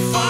fire.